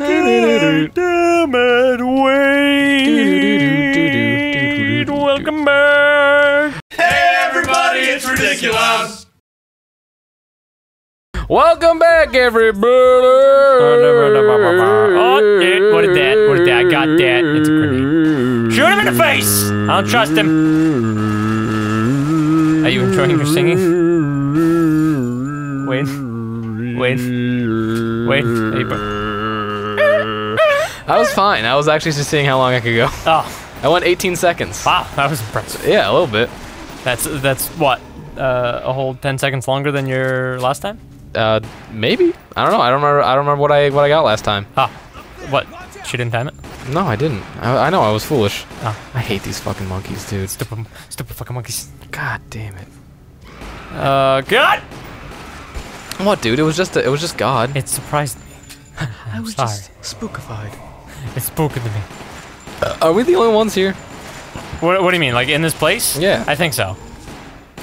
Damn it, Wade. Welcome back. Everybody, it's Ridiculoud. Welcome back, everybody. Oh, dude, what is that? What is that? I got that. It's a grenade. Shoot him in the face. I don't trust him. Are you enjoying your singing? Wade? Hey, bro. I was fine. I was actually just seeing how long I could go. Oh, I went 18 seconds. wow, that was impressive. Yeah, a little bit. That's that's what uh, a whole ten seconds longer than your last time. Uh, maybe. I don't know. I don't remember. I don't remember what I what I got last time. Ah, what? She didn't time it. No, I didn't. I, I know. I was foolish. Ah, I hate these fucking monkeys, dude. stupid, stupid fucking monkeys. God damn it. Uh, God! What, dude? It was just. A, it was just God. It surprised me. I'm was sorry. just spookified. It spoken to me. Uh, are we the only ones here? What, what do you mean? Like in this place? Yeah. I think so.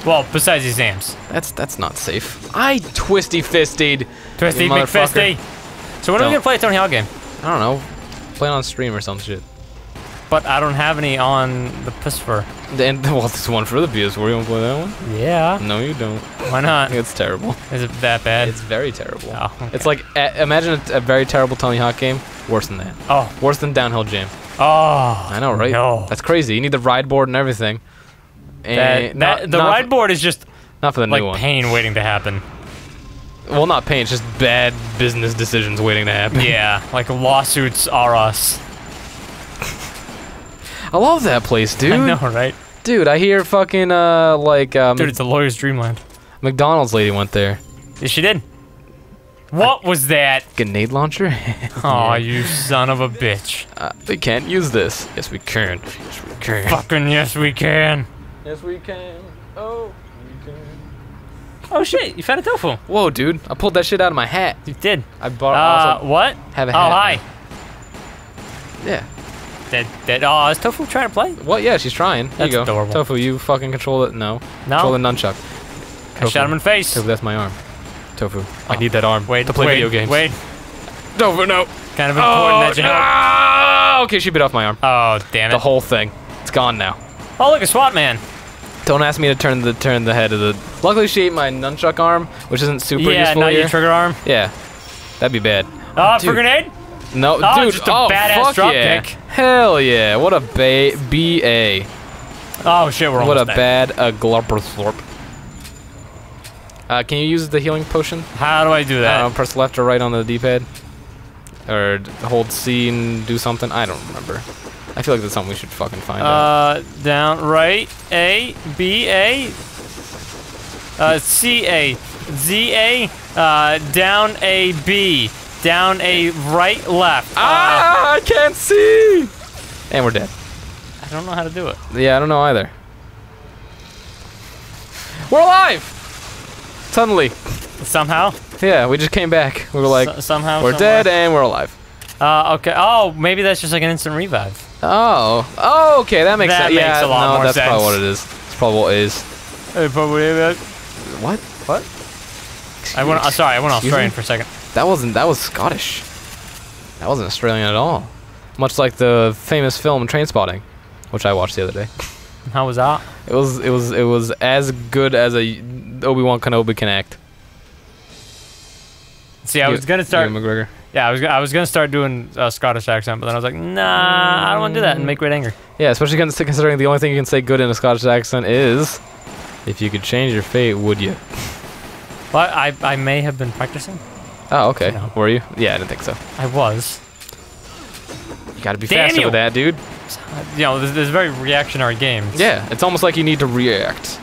Well, besides these names. That's that's not safe. I twisty fisted. Twisty You. McFisty. So when are we gonna play a Tony Hawk game? I don't know. Playing on stream or some shit. But I don't have any on the PS4. And well, there's one for the PS4. You want to play that one? Yeah. No, you don't. Why not? It's terrible. Is it that bad? It's very terrible. Oh, okay. It's like a, imagine a, a very terrible Tony Hawk game. Worse than that. oh. Worse than Downhill Jam. Oh. I know, right? No. That's crazy. You need the ride board and everything. That, And that, not, the not, ride board is just Not for the like new one. pain waiting to happen. Well, not pain. It's just bad business decisions waiting to happen. Yeah, like lawsuits are us. I love that place, dude. I know, right? Dude, I hear fucking uh like um, Dude, it's a lawyer's dreamland. McDonald's lady went there. Yes, she did. What was that? Grenade launcher? Aw, you son of a bitch. uh, we can't use this. Yes, we can. Yes, we can. Fucking yes, we can. Yes, we can. Oh, we can. Oh shit, you found a tofu. Whoa, dude! I pulled that shit out of my hat. You did. I bought. Uh, also what? have a Oh, hi. now. Yeah. That, that, oh, is Tofu trying to play? Well, yeah, she's trying. There That's you go. adorable. Tofu, you fucking control it. No. No. Control the nunchuck. I shot him in the face. Tofu, that's my arm. Tofu. I Oh. need that arm Wait, to play wait, video games. Wait, Tofu, no. kind of important Oh, that you no! Okay, she bit off my arm. Oh, damn it. The whole thing. It's gone now. Oh, look, a SWAT man. Don't ask me to turn the turn the head of the. Luckily, she ate my nunchuck arm, which isn't super Yeah, useful not here. your trigger arm. yeah, that'd be bad. Oh, Dude. for grenade? No, Oh, dude. just a oh, badass fuck drop yeah. kick. Hell yeah! What a ba- ba. Oh, shit, we're on the bad. What a bad uh, glurper. Uh, can you use the healing potion? How do I do that? Uh, press left or right on the D-pad, or hold C and do something. I don't remember. I feel like that's something we should fucking find out. Uh, down, right, A, B, A, uh, C, A, Z, A, uh, down, A, B, down, A, right, left. Uh, Ah, I can't see. And we're dead. I don't know how to do it. Yeah, I don't know either. We're alive! Suddenly. Somehow? Yeah, we just came back. We were like, S- somehow, we're somewhere. dead and we're alive. Uh, okay. Oh, maybe that's just like an instant revive. Oh. Oh, okay, that makes That sense. makes yeah, a lot no, more that's probably what it is. It's probably what it is. What? What? I went. Uh, sorry, I went Excuse Australian me? for a second. That wasn't, that was Scottish. That wasn't Australian at all. Much like the famous film Trainspotting, which I watched the other day. How was that? It was, it was, it was as good as a Obi-Wan Kenobi can act. See, I was gonna start. Ewan McGregor. Yeah, I was. I was gonna start doing a Scottish accent, but then I was like, Nah, I don't want to do that and make great anger. Yeah, especially considering the only thing you can say good in a Scottish accent is, if you could change your fate, would you? Well, I, I may have been practicing. Oh, okay. No. Were you? Yeah, I didn't think so. I was. You gotta be faster with that, dude. You know, there's, there's very reactionary game. Yeah, it's almost like you need to react.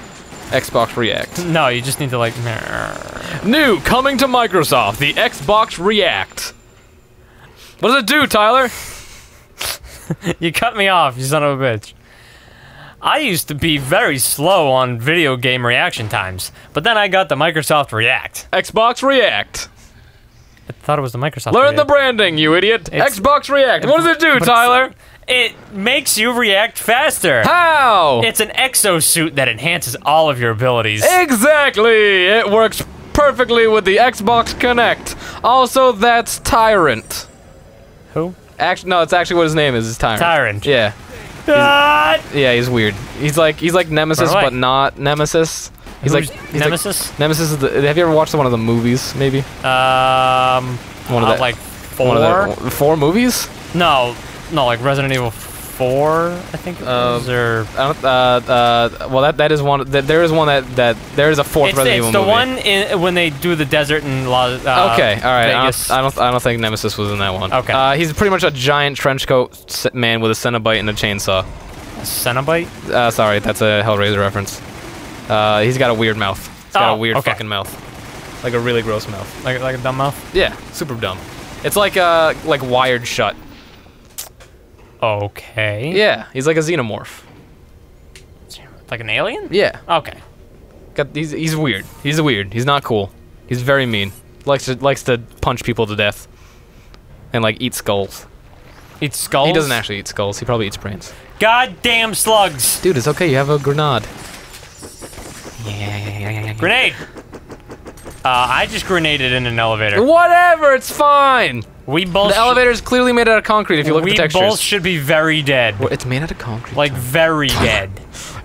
Xbox React. No, you just need to like. New, coming to Microsoft, the Xbox React. What does it do, Tyler? You cut me off, you son of a bitch. I used to be very slow on video game reaction times, but then I got the Microsoft React. Xbox React. I thought it was the Microsoft. Learn the branding, you idiot. It's- Xbox React. What does it do, Tyler? It makes you react faster. How? It's an exosuit that enhances all of your abilities. Exactly! It works perfectly with the Xbox Kinect. Also, that's Tyrant. Who? Actually, no, it's actually what his name is. Is Tyrant. Tyrant. Yeah, Ah, yeah, he's weird. He's like he's like Nemesis, but not Nemesis. He's who's like he's Nemesis. Like, Nemesis is the. Have you ever watched one of the movies? Maybe um, one of uh, the like four. one of the four movies. No, no, like Resident Evil Four, I think was, or I don't, uh, uh, well, that that is one. That there is one that that there is a fourth it's, Resident it's Evil the movie. one in, when they do the desert in La. Uh, Okay, all right. I don't, I don't. I don't think Nemesis was in that one. Okay. Uh, he's pretty much a giant trench coat man with a Cenobite and a chainsaw. A Cenobite. Uh, sorry, that's a Hellraiser reference. Uh, he's got a weird mouth. He's got Oh, a weird okay. fucking mouth, like a really gross mouth. Like like a dumb mouth. Yeah, super dumb. It's like uh like wired shut. Okay. Yeah, he's like a xenomorph. Like an alien. Yeah, Okay. got he's he's weird. He's weird. He's not cool. He's very mean. Likes to likes to punch people to death. And like eat skulls. Eat skulls. He doesn't actually eat skulls. He probably eats brains. Goddamn slugs. Dude, it's okay. You have a grenade. Grenade. Uh, I just grenaded in an elevator. Whatever, it's fine. We both. The elevator is clearly made out of concrete if you look at we the textures. both should be very dead. Well, it's made out of concrete. Like very dead.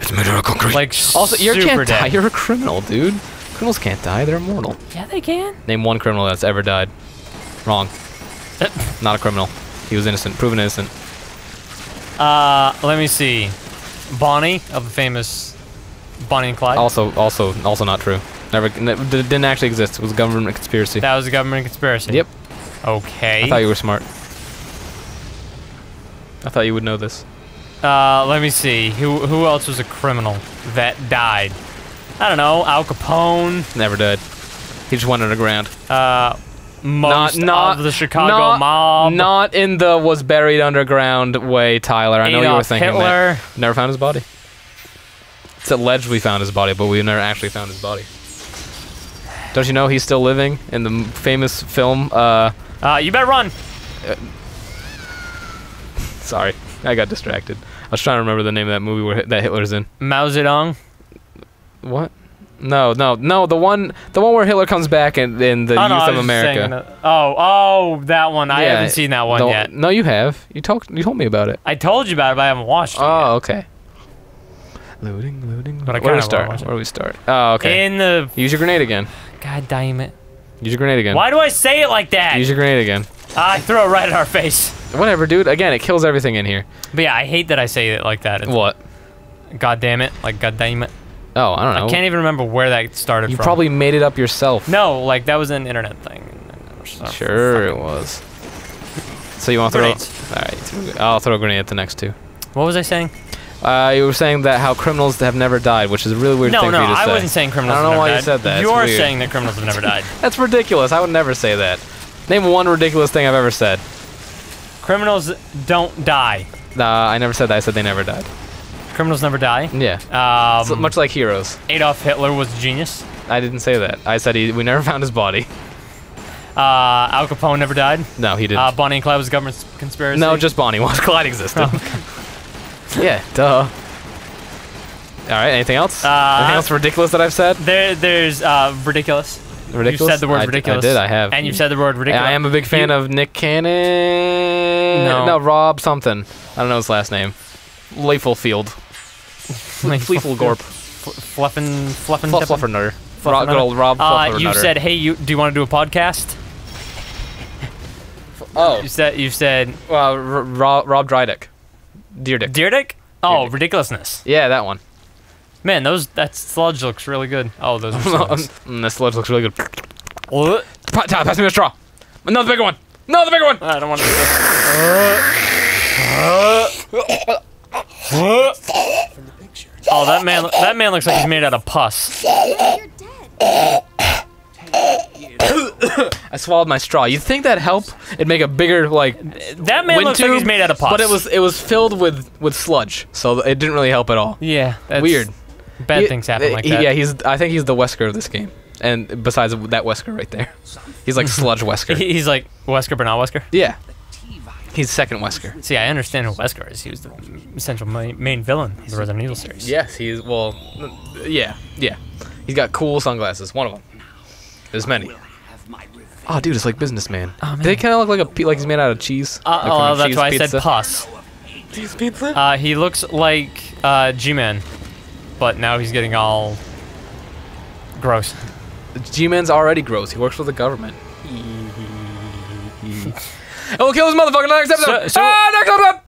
it's made out of concrete. Like also, you super can't die. dead. You're a criminal, dude. Criminals can't die. They're immortal. Yeah, they can. Name one criminal that's ever died. Wrong. Not a criminal. He was innocent. Proven innocent. Uh, let me see. Bonnie of the famous Bonnie and Clyde. Also, also, also not true. Never, ne- didn't actually exist. It was a government conspiracy. That was a government conspiracy. Yep. Okay. I thought you were smart. I thought you would know this. Uh, let me see. Who who else was a criminal that died? I don't know. Al Capone. Never died. He just went underground. Uh, most not, not of the Chicago not, mob. Not in the was buried underground way, Tyler. I know you were thinking Hitler. that. Never found his body. It's alleged we found his body, but we never actually found his body. Don't you know he's still living in the famous film? Uh, Uh, you better run. sorry, I got distracted. I was trying to remember the name of that movie where that Hitler's in. Mao Zedong. What? No, no, no. The one, the one where Hitler comes back in, in the oh, no, Youth I of was just saying America. that- Oh, oh, that one. I haven't seen that one No- yet. No, you have. You talked. You told me about it. I told you about it, but I haven't watched it. Oh, okay. Loading, loading. But I Where do we start? wanna watch it. Where do we start? Oh, okay. In the. Use your grenade again. God damn it. Use your grenade again. Why do I say it like that? Use your grenade again. Ah, I throw it right at our face. Whatever, dude. Again, it kills everything in here. But yeah, I hate that I say it like that. It's, What? God damn it. Like, god damn it. Oh, I don't know. I can't even remember where that started you from. probably made it up yourself. No, like, that was an internet thing. Sure, it was. So you want to throw? Grenades. All right. I'll throw a grenade at the next two. What was I saying? Uh, you were saying that how criminals have never died, which is a really weird No, thing no, for you to I say. wasn't saying criminals I don't have know never why you said that. You're saying that criminals have never died. That's ridiculous. I would never say that. Name one ridiculous thing I've ever said. criminals don't die. Uh, I never said that. I said they never died. Criminals never die. Yeah. Um, So much like heroes. Adolf Hitler was a genius. I didn't say that. I said he, we never found his body. Uh, Al Capone never died. No, he didn't. Uh, Bonnie and Clyde was a government conspiracy. no, just Bonnie. Was Clyde existed. Yeah, duh. All right. Anything else? Uh, anything else ridiculous that I've said? there, there's uh, ridiculous. Ridiculous. You said the word I ridiculous. I did. I have. And you've said the word ridiculous. I am a big fan You- of Nick Cannon. No. No, Rob something. I don't know his last name. Leiffelfield. Like, Fleeffelgorp. Fluffin, Fluffin, Fluff Tippin? Fluffernutter. Ro- Good old Rob Uh, you said, hey, you do you want to do a podcast? Oh, You said, you said, well, R- Rob, Rob Dyrdek. Deer Dick. Deer Dick? Oh, Dick. ridiculousness. Yeah, that one. Man, those that sludge looks really good. Oh, those are slugs. Mm, this sludge looks really good. What? Pa- Tyler, pass me a straw. Another bigger one. Another bigger one. I don't want to do this. Oh, that man! That man looks like he's made out of pus. You're dead. I swallowed my straw. You'd think that'd help? It'd make a bigger like That man looks like tube, he's made out of pus. But it was it was filled with with sludge, so it didn't really help at all. yeah, that's Weird. Bad He- things happen like he- that. Yeah, he's. I think he's the Wesker of this game. And besides that Wesker right there, he's like sludge Wesker. He's like Wesker, but not Wesker. yeah, he's second Wesker. See, I understand who Wesker is. He was the essential main, main villain of the Resident Evil series. Yes, he's well. Yeah, yeah. He's got cool sunglasses. One of them. There's many. Oh, dude, it's like businessman. Oh, man. They kind of look like a pe- like he's made out of cheese. Uh, Like oh, a that's cheese why I said pus. Cheese pizza. Uh, he looks like uh, G-Man, but now he's getting all gross. G-Man's already gross. He works for the government. and we'll kill this motherfucker in the next episode. So- so- ah, next episode.